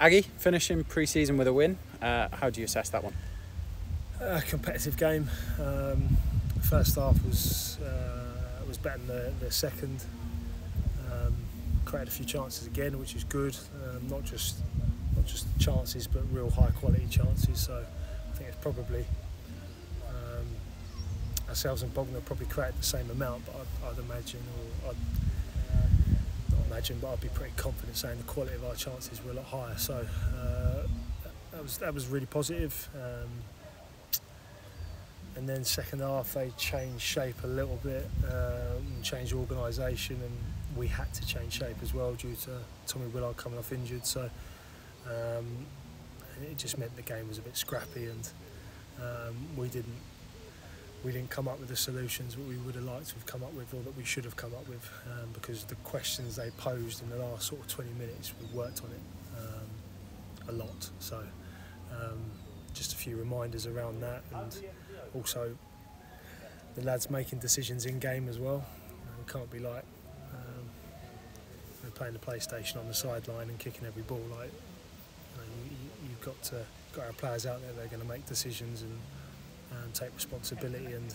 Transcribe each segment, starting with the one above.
Aggie finishing pre-season with a win. Uh, how do you assess that one? A competitive game. Um, first half was uh, was better than the, the second. Um, created a few chances again, which is good. Um, not just not just chances, but real high quality chances. So I think it's probably um, ourselves and Bognor probably created the same amount, but I'd, I'd imagine, or I'd, imagine, but I'd be pretty confident saying the quality of our chances were a lot higher. So uh, that was that was really positive. Um, and then second half they changed shape a little bit, um, changed organisation, and we had to change shape as well due to Tommy Willard coming off injured. So um, it just meant the game was a bit scrappy, and um, we didn't we didn't come up with the solutions that we would have liked to have come up with, or that we should have come up with, um, because the questions they posed in the last sort of 20 minutes, we worked on it um, a lot. So um, just a few reminders around that, and also the lads making decisions in game as well. it can't be like um, we're playing the PlayStation on the sideline and kicking every ball. Like you you've got to got our players out there. They're going to make decisions and, and take responsibility. And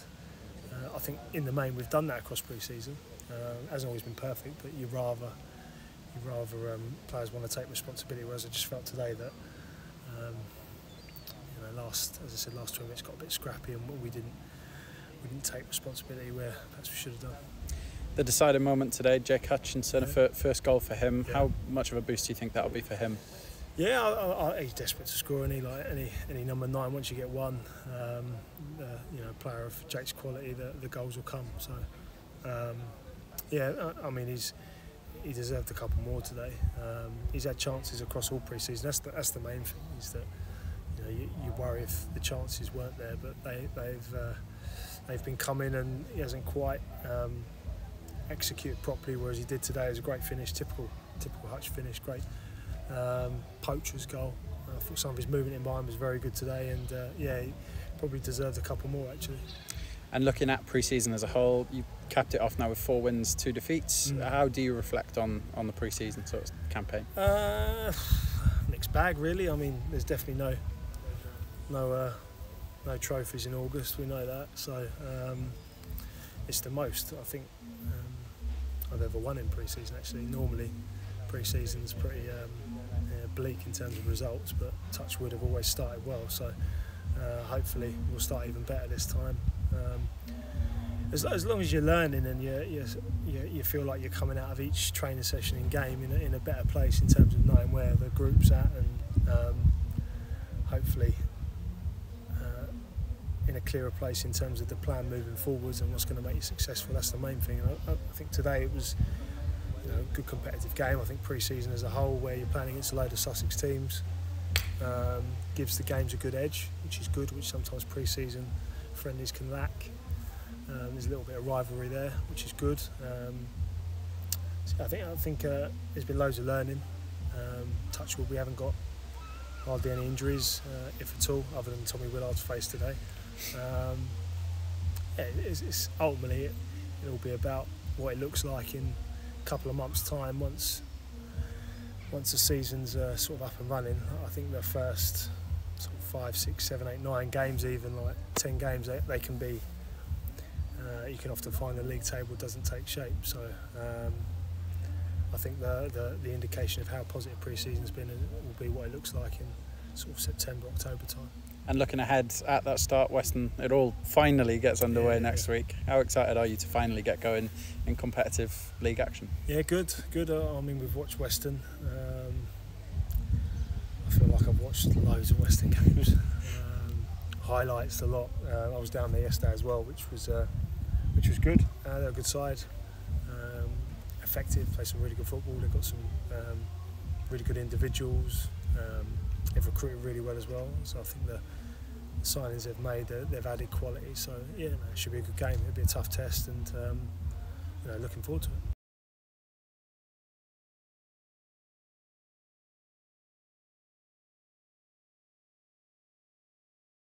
uh, I think in the main we've done that across pre-season. Uh, hasn't always been perfect, but you rather you rather um, players want to take responsibility. Whereas I just felt today that. Um, you know, last, as I said, last 20 minutes got a bit scrappy, and we didn't we didn't take responsibility where perhaps we should have done. The deciding moment today, Jake Hutchinson, Yeah. first goal for him. Yeah. How much of a boost do you think that'll be for him? Yeah, I, I, he's desperate to score any like any any number nine. Once you get one, um, uh, you know, player of Jake's quality, the, the goals will come. So, um, yeah, I, I mean he's he deserved a couple more today. Um, he's had chances across all pre-season. That's the that's the main thing. Is that you know you, you worry if the chances weren't there, but they they've uh, they've been coming and he hasn't quite um, executed properly. Whereas he did today. It was a great finish, typical typical Hutch finish, great um, poacher's goal. I thought some of his movement in behind was very good today, and uh, yeah, he probably deserved a couple more actually. And looking at pre-season as a whole, you capped it off now with four wins, two defeats. Mm. How do you reflect on on the pre-season sort of campaign? Uh, mixed bag, really. I mean, there's definitely no no uh, no trophies in August. We know that, so um, it's the most I think um, I've ever won in pre-season. Actually, normally pre-season's pretty um, yeah, bleak in terms of results, but Touchwood have always started well. So uh, hopefully we'll start even better this time. Um, as, as long as you're learning and you, you, you, feel like you're coming out of each training session in game in a, in a better place in terms of knowing where the group's at and um, hopefully uh, in a clearer place in terms of the plan moving forwards and what's going to make you successful. That's the main thing. And I, I think today it was good competitive game. I think pre-season as a whole, where you're playing against a load of Sussex teams, um, gives the games a good edge, which is good, which sometimes pre-season friendlies can lack. Um, there's a little bit of rivalry there, which is good. Um, so I think I think uh, there's been loads of learning. Um, touch wood, we haven't got hardly any injuries, uh, if at all, other than Tommy Willard's face today. Um, yeah, it's, it's ultimately it, it'll be about what it looks like in couple of months' time once once the season's uh, sort of up and running. I think the first sort of five, six, seven, eight, nine games, even like ten games, they, they can be. Uh, you can often find the league table doesn't take shape. So um, I think the, the the indication of how positive pre-season's been will be what it looks like in sort of September, October time. And looking ahead at that start, Weston, it all finally gets underway Yeah, next week. How excited are you to finally get going in competitive league action? Yeah, good, good. Uh, I mean, we've watched Weston. Um, I feel like I've watched loads of Weston games. Um, highlights a lot. Uh, I was down there yesterday as well, which was uh, which was good. Uh, they're a good side, um, effective. Play some really good football. They've got some um, really good individuals. Um, they've recruited really well as well. So I think the signings they've made, they've added quality. So yeah, no, it should be a good game. It'll be a tough test, and um, you know, looking forward to it.